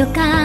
よか